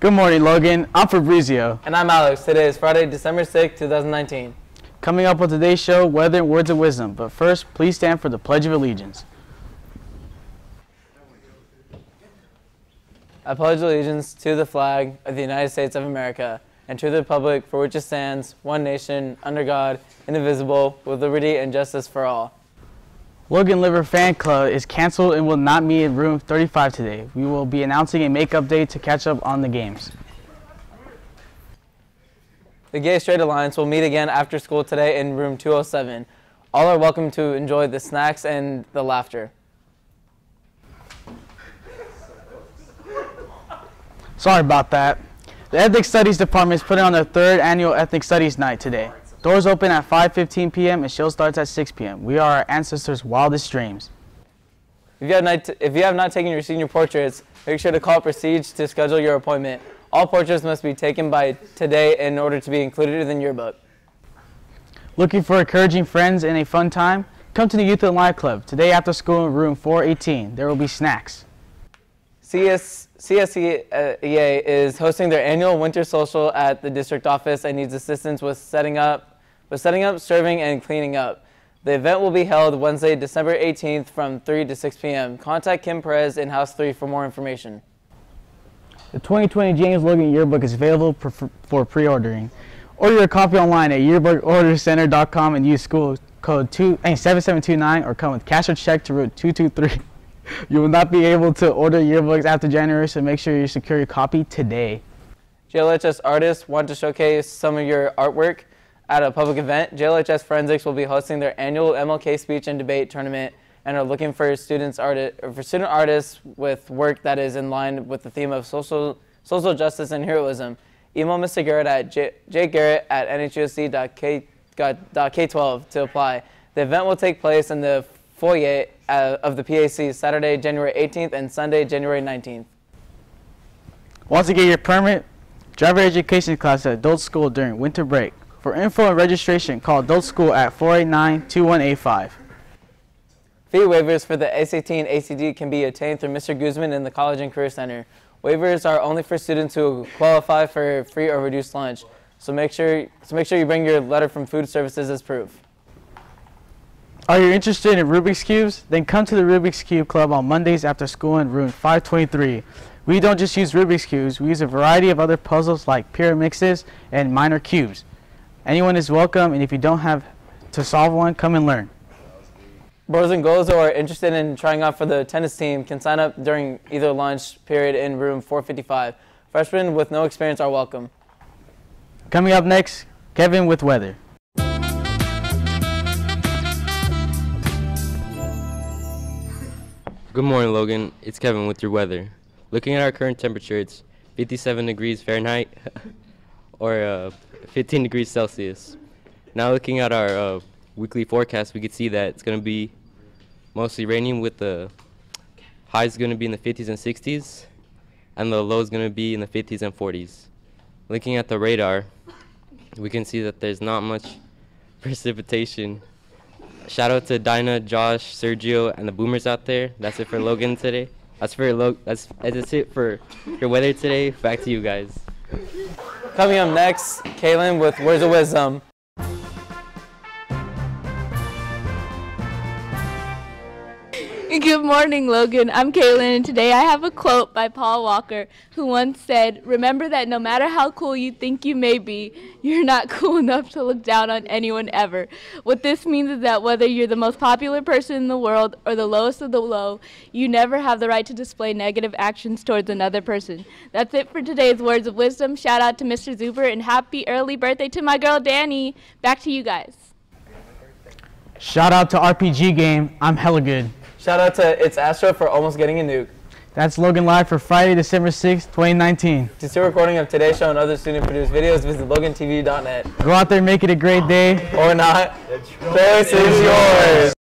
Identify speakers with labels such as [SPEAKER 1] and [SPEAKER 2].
[SPEAKER 1] Good morning, Logan. I'm Fabrizio.
[SPEAKER 2] And I'm Alex. Today is Friday, December 6, 2019.
[SPEAKER 1] Coming up on today's show, weather and words of wisdom. But first, please stand for the Pledge of Allegiance.
[SPEAKER 2] I pledge allegiance to the flag of the United States of America and to the republic for which it stands, one nation, under God, indivisible, with liberty and justice for all.
[SPEAKER 1] Logan Liver Fan Club is canceled and will not meet in room 35 today. We will be announcing a makeup day to catch up on the games.
[SPEAKER 2] The Gay Straight Alliance will meet again after school today in room 207. All are welcome to enjoy the snacks and the laughter.
[SPEAKER 1] Sorry about that. The Ethnic Studies Department is putting on their third annual Ethnic Studies Night today. Doors open at 5.15 p.m. and show starts at 6 p.m. We are our ancestors' wildest dreams.
[SPEAKER 2] If you, have not, if you have not taken your senior portraits, make sure to call Prestige to schedule your appointment. All portraits must be taken by today in order to be included in the yearbook.
[SPEAKER 1] Looking for encouraging friends and a fun time? Come to the Youth and Live Club today after school in room 418. There will be snacks.
[SPEAKER 2] CS, CSEA is hosting their annual winter social at the district office and needs assistance with setting up, with setting up, serving, and cleaning up. The event will be held Wednesday, December 18th from 3 to 6 p.m. Contact Kim Perez in House 3 for more information.
[SPEAKER 1] The 2020 James Logan Yearbook is available for, for pre-ordering. Order your copy online at yearbookordercenter.com and use school code 2, eh, 7729 or come with cash or check to route 223. You will not be able to order yearbooks after January, so make sure you secure your copy today.
[SPEAKER 2] JLHS artists want to showcase some of your artwork at a public event. JLHS Forensics will be hosting their annual MLK speech and debate tournament and are looking for students arti- for student artists with work that is in line with the theme of social social justice and heroism. Email Mr. Garrett at j- jgarrett at nhusd.k12 to apply. The event will take place in the foyer uh, of the PAC Saturday, January 18th and Sunday, January 19th.
[SPEAKER 1] Once to get your permit? Driver education class at adult school during winter break. For info and registration, call adult school at 489-2185.
[SPEAKER 2] Fee waivers for the SAT and ACT can be obtained through Mr. Guzman in the College and Career Center. Waivers are only for students who qualify for free or reduced lunch. So make sure, so make sure you bring your letter from food services as proof.
[SPEAKER 1] Are you interested in Rubik's Cubes? Then come to the Rubik's Cube Club on Mondays after school in room 523. We don't just use Rubik's Cubes, we use a variety of other puzzles like pyraminxes and mirror cubes. Anyone is welcome, and if you don't have to solve one, come and learn.
[SPEAKER 2] Boys and girls who are interested in trying out for the tennis team can sign up during either lunch period in room 455. Freshmen with no experience are welcome.
[SPEAKER 1] Coming up next, Kevin with weather.
[SPEAKER 3] Good morning, Logan. It's Kevin with your weather. Looking at our current temperature, it's 57 degrees Fahrenheit or uh, 15 degrees Celsius. Now looking at our uh, weekly forecast, we can see that it's going to be mostly raining with the highs going to be in the 50s and 60s and the lows going to be in the 50s and 40s. Looking at the radar, we can see that there's not much precipitation shout out to Dinah, Josh, Sergio, and the boomers out there. That's it for Logan today. That's for Lo- that's that's it for your weather today. Back to you guys.
[SPEAKER 2] Coming up next, Kaylin with Words of Wisdom.
[SPEAKER 4] Good morning, Logan. I'm Kaylin, and today I have a quote by Paul Walker, who once said, Remember that no matter how cool you think you may be, you're not cool enough to look down on anyone ever. What this means is that whether you're the most popular person in the world or the lowest of the low, you never have the right to display negative actions towards another person. That's it for today's Words of Wisdom. Shout out to Mr. Zuber, and happy early birthday to my girl, Danny. Back to you guys.
[SPEAKER 1] Shout out to RPG Game. I'm hella good.
[SPEAKER 2] Shout out to It's Astro for almost getting a nuke.
[SPEAKER 1] That's Logan Live for Friday, December 6th, 2019.
[SPEAKER 2] To see a recording of today's show and other student-produced videos, visit logantv.net.
[SPEAKER 1] Go out there and make it a great day.
[SPEAKER 2] Or not, choice is yours.